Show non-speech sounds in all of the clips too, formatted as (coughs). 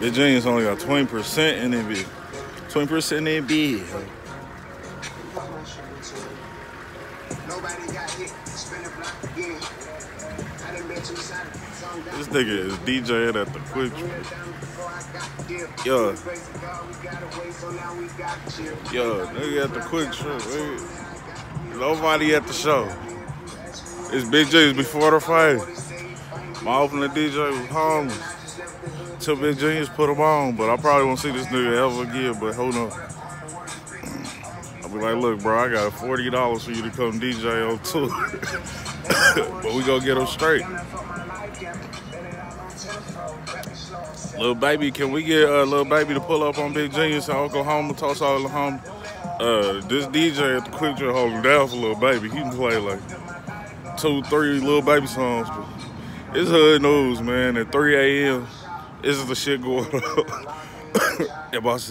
The only got 20% in it, 20% in it. This nigga is DJing at the quick trip. Yo. Yo, nigga at the quick trip. Nigga. Nobody at the show. It's Big J's before the fight. My opening DJ was homeless. Till Big Genius put him on, but I probably won't see this nigga ever again, but hold on. I'll be like, look, bro, I got $40 for you to come DJ on tour. (laughs) but we gonna get him straight. Lil Baby, can we get uh, Lil Baby to pull up on Big Genius in Oklahoma, Tulsa, Oklahoma? Uh, this DJ at the Quick Trip holding down for Lil Baby. He can play like two, three Lil Baby songs. But it's hood news, man. At 3 a.m., this is the shit going on. (coughs) yeah, boss.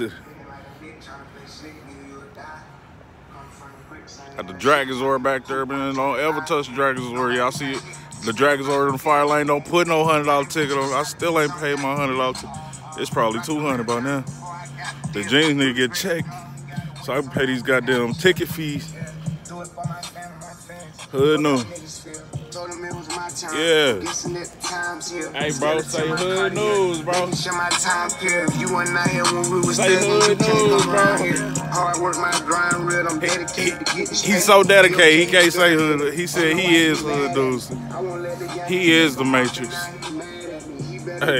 Got the Dragonzord back there, man. Don't ever touch the Dragonzord. Y'all see it? The Dragonzord in the fire lane. Don't put no hundred dollar ticket on. I still ain't paid my hundred dollar ticket. It's probably two hundred by now. The jeans need to get checked, so I can pay these goddamn ticket fees. Hood no. Yeah. Hey, bro, say hood news, bro. Say hood news, bro. Hard work, my grind, real. I'm dedicated to get He's so dedicated. He can't say hood. He said he is hood news. He is the Matrix. Hey.